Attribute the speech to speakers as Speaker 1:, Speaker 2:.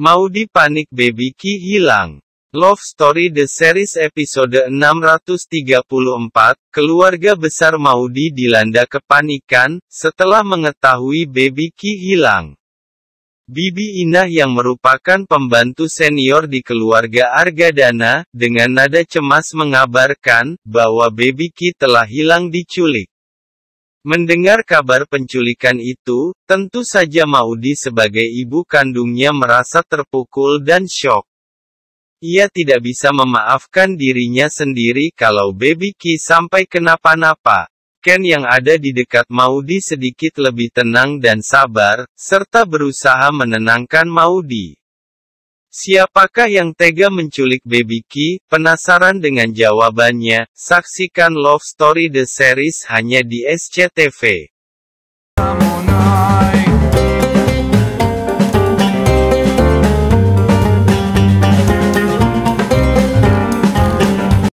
Speaker 1: Maudi panik Baby Ki hilang. Love Story The Series episode 634, keluarga besar Maudi dilanda kepanikan, setelah mengetahui Baby Ki hilang. Bibi Inah yang merupakan pembantu senior di keluarga Argadana, dengan nada cemas mengabarkan, bahwa Baby Ki telah hilang diculik. Mendengar kabar penculikan itu, tentu saja Maudi sebagai ibu kandungnya merasa terpukul dan syok. Ia tidak bisa memaafkan dirinya sendiri kalau Baby Ki sampai kenapa-napa. Ken yang ada di dekat Maudi sedikit lebih tenang dan sabar, serta berusaha menenangkan Maudi. Siapakah yang tega menculik Baby Ki? Penasaran dengan jawabannya? Saksikan Love Story The Series hanya di SCTV.